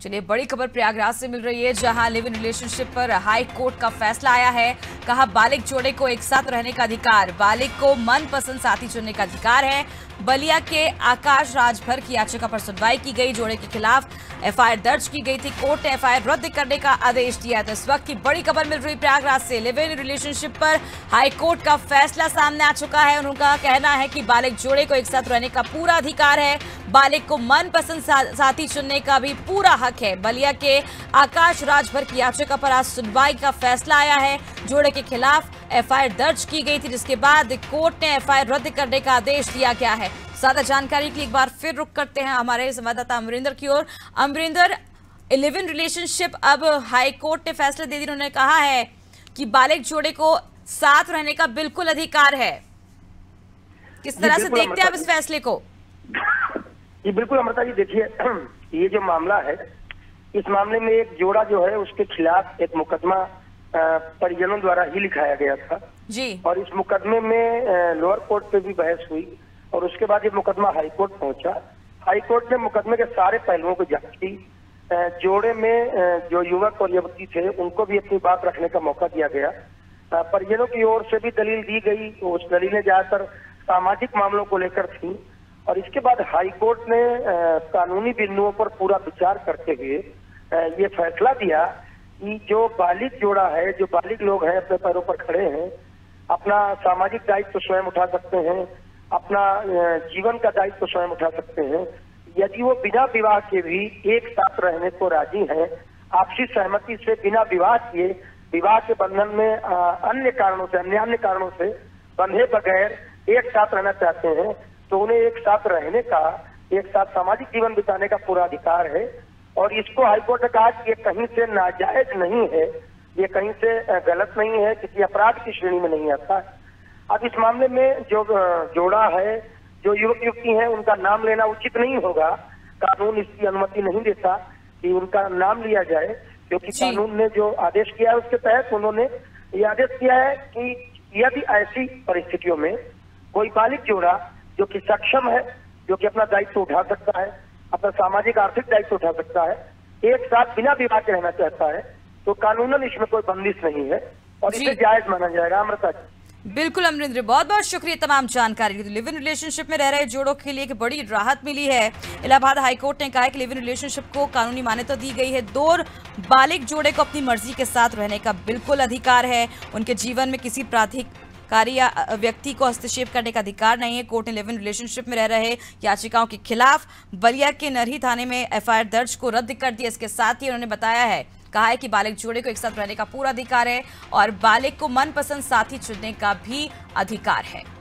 चलिए, बड़ी खबर प्रयागराज से मिल रही है, जहाँ लिव इन रिलेशनशिप पर हाई कोर्ट का फैसला आया है। कहा, बालिक जोड़े को एक साथ रहने का अधिकार, बालिक को मनपसंद साथी चुनने का अधिकार है। बलिया के आकाश राजभर की याचिका पर सुनवाई की गई, जोड़े के खिलाफ एफआईआर दर्ज की गई थी। कोर्ट ने एफआईआर रद्द करने का आदेश दिया तो इस वक्त की बड़ी खबर मिल रही प्रयागराज से। लिव इन रिलेशनशिप पर हाई कोर्ट का फैसला सामने आ चुका है। उनका कहना है कि बालिक जोड़े को एक साथ रहने का पूरा अधिकार है। बालिक को मनपसंद साथी चुनने का भी पूरा हक है। बलिया के आकाश राजभर की याचिका पर आज सुनवाई का फैसला आया है। जोड़े के खिलाफ एफआईआर दर्ज की गई थी जिसके बाद कोर्ट ने एफआईआर रद्द करने का आदेश दिया गया है। ज़्यादा जानकारी के लिए एक बार फिर रुक करते हैं हमारे संवाददाता अमरिंदर की ओर। अमरिंदर लिव इन रिलेशनशिप अब हाई कोर्ट ने फैसला दे दिया। उन्होंने कहा है कि बालिक जोड़े को साथ रहने का बिल्कुल अधिकार है। किस तरह से देखते हैं आप इस फैसले को? जी बिल्कुल अमृता जी देखिए ये जो मामला है इस मामले में एक जोड़ा जो है उसके खिलाफ एक मुकदमा परिजनों द्वारा ही लिखाया गया था। जी। और इस मुकदमे में लोअर कोर्ट पे भी बहस हुई और उसके बाद ये मुकदमा हाई कोर्ट पहुँचा। हाई कोर्ट ने मुकदमे के सारे पहलुओं को जाँच की। जोड़े में जो युवक और युवती थे उनको भी अपनी बात रखने का मौका दिया गया। परिजनों की ओर से भी दलील दी गई। उस दलीलें ज़्यादातर सामाजिक मामलों को लेकर थी। और इसके बाद हाई कोर्ट ने कानूनी बिंदुओं पर पूरा विचार करते हुए ये फैसला दिया कि जो बालिक जोड़ा है, जो बालिक लोग हैं, अपने पैरों पर खड़े हैं, अपना सामाजिक दायित्व तो स्वयं उठा सकते हैं, अपना जीवन का दायित्व तो स्वयं उठा सकते हैं। यदि वो बिना विवाह के भी एक साथ रहने को राज़ी हैं, आपसी सहमति से बिना विवाह किए, विवाह के बंधन में अन्य कारणों से अन्य अन्य कारणों से बंधे बगैर एक साथ रहना चाहते हैं तो उन्हें एक साथ रहने का, एक साथ सामाजिक जीवन बिताने का पूरा अधिकार है। और इसको हाईकोर्ट ने कहा कि ये कहीं से नाजायज नहीं है ये कहीं से गलत नहीं है किसी अपराध की श्रेणी में नहीं आता। अब इस मामले में जो जोड़ा है जो युवक युवती हैं उनका नाम लेना उचित नहीं होगा। कानून इसकी अनुमति नहीं देता कि उनका नाम लिया जाए क्योंकि कानून ने जो आदेश किया है उसके तहत उन्होंने ये आदेश किया है कि यदि ऐसी परिस्थितियों में कोई बालिक जोड़ा जो कि सक्षम है जो कि अपना दायित्व उठा सकता है अपना सामाजिक आर्थिक दायित्व उठा सकता है। एक साथ बिना विवाह के रहना चाहता है तो कानूनन इसमें कोई बंदिश नहीं है और इसे जायज़ माना जाएगा। अमृता जी। बिल्कुल अमरिंद्र बहुत बहुत शुक्रिया तमाम जानकारी तो लिव इन रिलेशनशिप में रह रहे जोड़ों के लिए एक बड़ी राहत मिली है। इलाहाबाद हाईकोर्ट ने कहा है कि लिव इन रिलेशनशिप को कानूनी मान्यता दी गई है। दो बालिक जोड़े को अपनी मर्ज़ी के साथ रहने का बिल्कुल अधिकार है। उनके जीवन में किसी प्राधिक कार्य या व्यक्ति को हस्तक्षेप करने का अधिकार नहीं है। कोर्ट ने लिव इन रिलेशनशिप में रह रहे याचिकाओं के खिलाफ बलिया के नरही थाने में एफआईआर दर्ज को रद्द कर दिया। इसके साथ ही उन्होंने बताया है, कहा है कि बालिक जोड़े को एक साथ रहने का पूरा अधिकार है और बालिक को मनपसंद साथी चुनने का भी अधिकार है।